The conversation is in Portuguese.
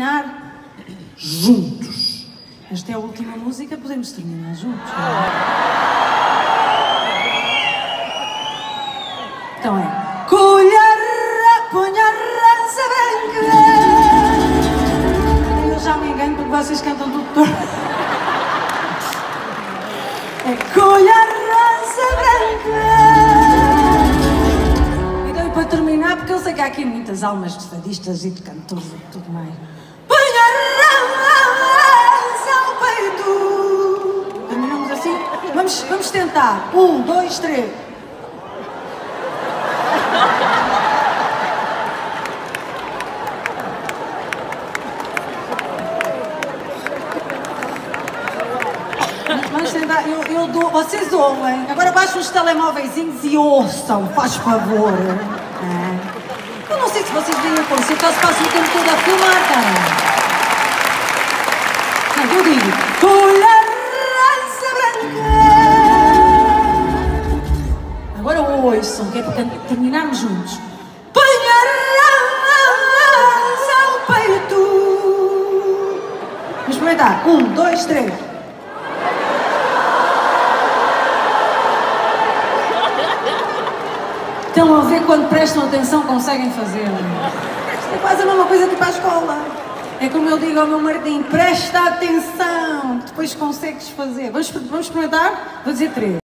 terminar juntos. Esta é a última música, podemos terminar juntos. Então é. Colher, ponha rança branca. Eu já me engano porque vocês cantam tudo torto. É colher, rança branca. Então, e para terminar, porque eu sei que há aqui muitas almas de fadistas e de cantores e tudo mais. Vamos, vamos tentar. Um, dois, três. Vamos tentar, eu, eu dou, vocês ouvem. Agora baixem os telemóveis e ouçam, faz favor. É. Eu não sei se vocês veem a concerto ou se passam o tempo todo a filmar, cara. Agora ouçam, que é para terminarmos juntos. Rança ao peito. Vamos experimentar. Um, dois, três. Estão a ver quando prestam atenção conseguem fazer. Isto é quase a mesma coisa que para a escola. É como eu digo ao meu marido, presta atenção, depois consegues fazer. Vamos, vamos experimentar? Vou dizer três.